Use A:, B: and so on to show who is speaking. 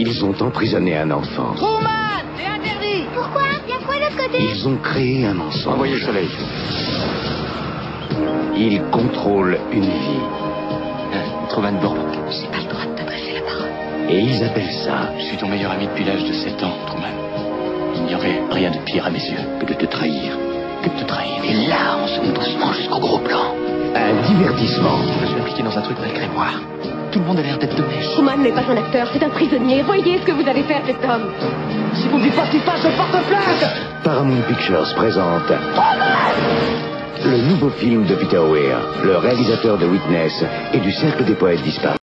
A: Ils ont emprisonné un enfant.
B: Truman, c'est interdit
C: Pourquoi? Y a quoi de l'autre côté?
A: Ils ont créé un mensonge.
D: Envoyez le soleil.
A: Ils contrôlent une vie.
D: Truman Bourbon.
C: J'ai pas le droit de t'adresser la parole.
A: Et ils appellent ça
D: Je suis ton meilleur ami depuis l'âge de 7 ans, Truman. Il n'y aurait rien de pire à mes yeux que de te trahir. Que de te trahir.
A: Et là, on zoome doucement jusqu'au gros plan. Un divertissement.
D: Je me suis impliqué dans un truc malgré moi. Tout le monde a l'air d'être de mèche.
E: Truman n'est pas un acteur, c'est un prisonnier. Voyez ce que vous avez fait à cet homme.
B: Si vous me dites pas ce qui se passe, je porte plainte
A: Paramount Pictures présente le nouveau film de Peter Weir, le réalisateur de Witness et du Cercle des poètes disparus.